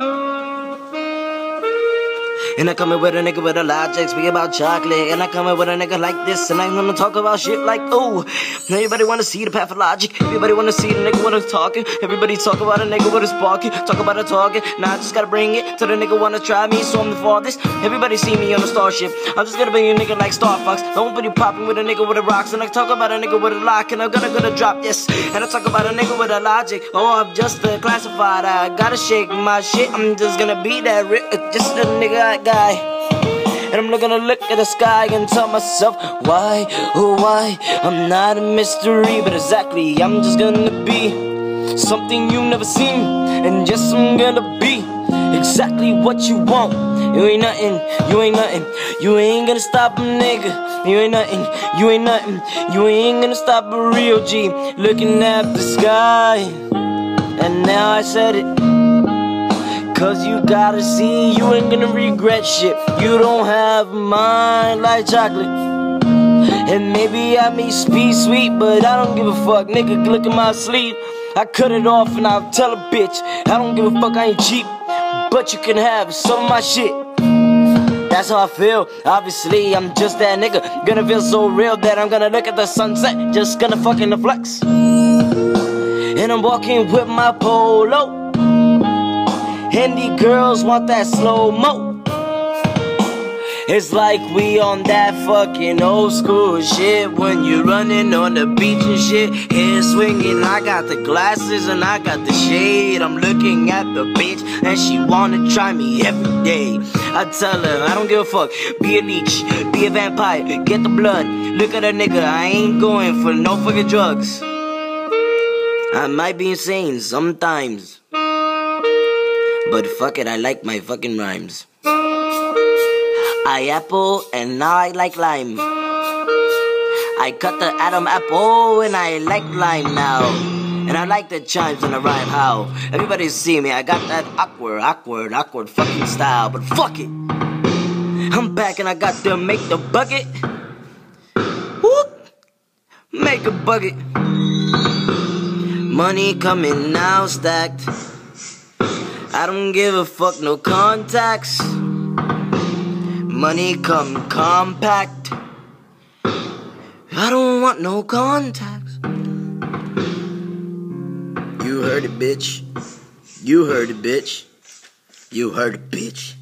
oh. And I come in with a nigga with a logic, speak about chocolate. And I come in with a nigga like this, and I'm gonna talk about shit like, ooh. Everybody wanna see the Pathologic. Everybody wanna see the nigga when I'm talking. Everybody talk about a nigga with a sparky. Talk about a target. Now I just gotta bring it to the nigga wanna try me, so I'm the farthest. Everybody see me on a starship. I'm just gonna be a nigga like Star Fox. Don't be popping with a nigga with a rocks. And I talk about a nigga with a lock, and I'm gonna gonna drop this. And I talk about a nigga with a logic. Oh, I'm just a classified. I gotta shake my shit. I'm just gonna be that just a nigga guy. And I'm not gonna look at the sky and tell myself why, oh why I'm not a mystery, but exactly I'm just gonna be something you've never seen, and yes I'm gonna be exactly what you want. You ain't nothing, you ain't nothing, you ain't gonna stop a nigga. You ain't nothing, you ain't nothing, you ain't gonna stop a real G looking at the sky. And now I said it. Cause you gotta see, you ain't gonna regret shit. You don't have a mind like chocolate. And maybe I may be sweet, but I don't give a fuck. Nigga, look at my sleeve. I cut it off and I'll tell a bitch. I don't give a fuck, I ain't cheap. But you can have some of my shit. That's how I feel. Obviously, I'm just that nigga. Gonna feel so real that I'm gonna look at the sunset. Just gonna fucking flex. And I'm walking with my polo. The girls want that slow mo. It's like we on that fucking old school shit when you're running on the beach and shit. Hair swinging, I got the glasses and I got the shade. I'm looking at the bitch and she wanna try me every day. I tell her, I don't give a fuck. Be a leech, be a vampire, get the blood. Look at a nigga, I ain't going for no fucking drugs. I might be insane sometimes. But fuck it, I like my fucking rhymes. I apple and now I like lime. I cut the Adam apple and I like lime now. And I like the chimes and the rhyme how. Everybody see me, I got that awkward, awkward, awkward fucking style. But fuck it. I'm back and I got to make the bucket. Whoop. Make a bucket. Money coming now stacked. I don't give a fuck, no contacts. Money come compact. I don't want no contacts. You heard it, bitch. You heard it, bitch. You heard it, bitch.